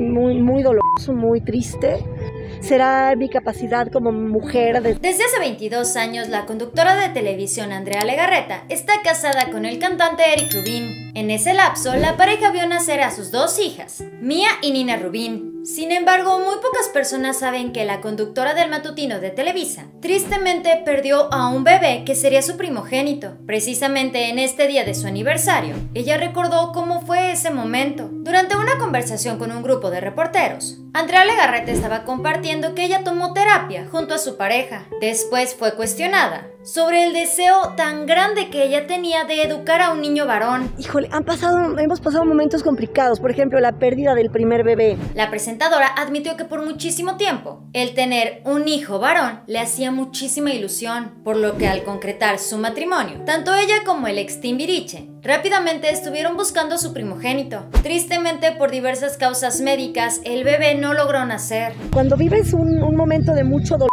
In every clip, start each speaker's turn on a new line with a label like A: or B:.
A: Muy, muy doloroso, muy triste. Será mi capacidad como mujer de...
B: Desde hace 22 años, la conductora de televisión Andrea Legarreta está casada con el cantante Eric Rubin. En ese lapso, la pareja vio nacer a sus dos hijas, Mia y Nina Rubin. Sin embargo, muy pocas personas saben que la conductora del matutino de Televisa tristemente perdió a un bebé que sería su primogénito. Precisamente en este día de su aniversario, ella recordó cómo fue ese momento. Durante una conversación con un grupo de reporteros, Andrea Legarreta estaba compartiendo que ella tomó terapia junto a su pareja. Después fue cuestionada sobre el deseo tan grande que ella tenía de educar a un niño varón.
A: Híjole, han pasado, hemos pasado momentos complicados, por ejemplo, la pérdida del primer bebé.
B: La presentadora admitió que por muchísimo tiempo el tener un hijo varón le hacía muchísima ilusión, por lo que al concretar su matrimonio, tanto ella como el ex Timbiriche rápidamente estuvieron buscando a su primogénito. Tristemente, por diversas causas médicas, el bebé no logró nacer.
A: Cuando vives un, un momento de mucho dolor,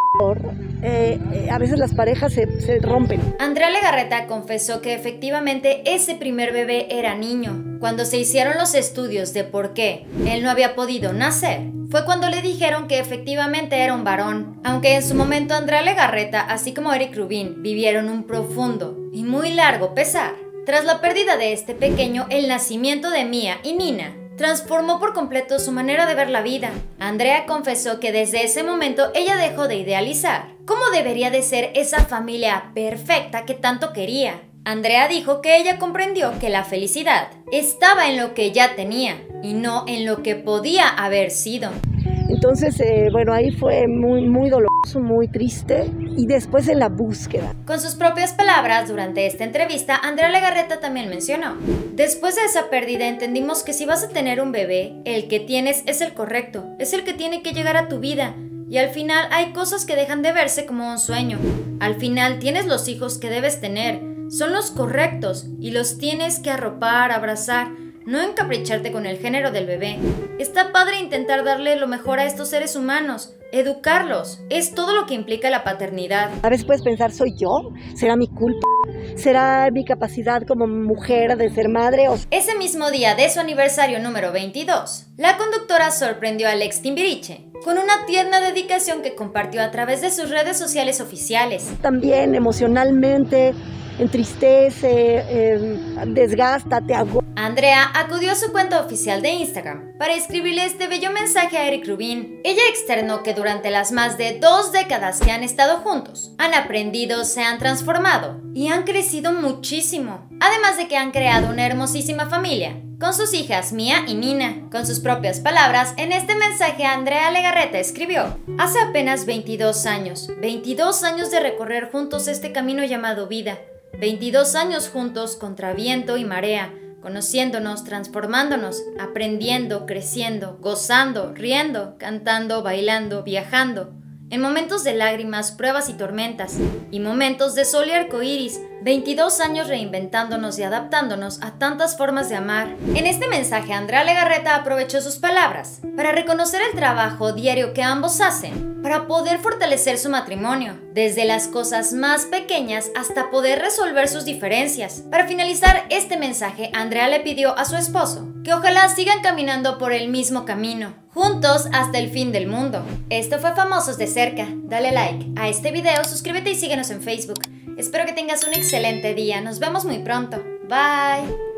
A: eh, eh, a veces las parejas se, rompen.
B: Andrea Legarreta confesó que efectivamente ese primer bebé era niño. Cuando se hicieron los estudios de por qué él no había podido nacer, fue cuando le dijeron que efectivamente era un varón. Aunque en su momento Andrea Legarreta, así como Eric Rubin, vivieron un profundo y muy largo pesar. Tras la pérdida de este pequeño, el nacimiento de Mia y Nina transformó por completo su manera de ver la vida. Andrea confesó que desde ese momento ella dejó de idealizar cómo debería de ser esa familia perfecta que tanto quería. Andrea dijo que ella comprendió que la felicidad estaba en lo que ya tenía y no en lo que podía haber sido.
A: Entonces, eh, bueno, ahí fue muy, muy doloroso, muy triste y después en la búsqueda.
B: Con sus propias palabras, durante esta entrevista, Andrea Legarreta también mencionó, después de esa pérdida entendimos que si vas a tener un bebé, el que tienes es el correcto, es el que tiene que llegar a tu vida. Y al final hay cosas que dejan de verse como un sueño. Al final tienes los hijos que debes tener, son los correctos y los tienes que arropar, abrazar, no encapricharte con el género del bebé. Está padre intentar darle lo mejor a estos seres humanos, educarlos. Es todo lo que implica la paternidad.
A: A veces puedes pensar, ¿soy yo? ¿Será mi culpa? ¿Será mi capacidad como mujer de ser madre? O...
B: Ese mismo día de su aniversario número 22, la conductora sorprendió a Alex Timbiriche con una tierna dedicación que compartió a través de sus redes sociales oficiales.
A: También emocionalmente entristece, eh, desgasta, te.
B: Andrea acudió a su cuenta oficial de Instagram para escribirle este bello mensaje a Eric Rubin. Ella externó que durante las más de dos décadas que han estado juntos, han aprendido, se han transformado y han crecido muchísimo. Además de que han creado una hermosísima familia con sus hijas Mia y Nina. Con sus propias palabras, en este mensaje Andrea Legarreta escribió, hace apenas 22 años, 22 años de recorrer juntos este camino llamado vida, 22 años juntos contra viento y marea, conociéndonos, transformándonos, aprendiendo, creciendo, gozando, riendo, cantando, bailando, viajando, en momentos de lágrimas, pruebas y tormentas, y momentos de sol y arcoíris, 22 años reinventándonos y adaptándonos a tantas formas de amar. En este mensaje, Andrea Legarreta aprovechó sus palabras para reconocer el trabajo diario que ambos hacen para poder fortalecer su matrimonio, desde las cosas más pequeñas hasta poder resolver sus diferencias. Para finalizar este mensaje, Andrea le pidió a su esposo que ojalá sigan caminando por el mismo camino, juntos hasta el fin del mundo. Esto fue Famosos de Cerca. Dale like a este video, suscríbete y síguenos en Facebook. Espero que tengas un excelente día. Nos vemos muy pronto. Bye.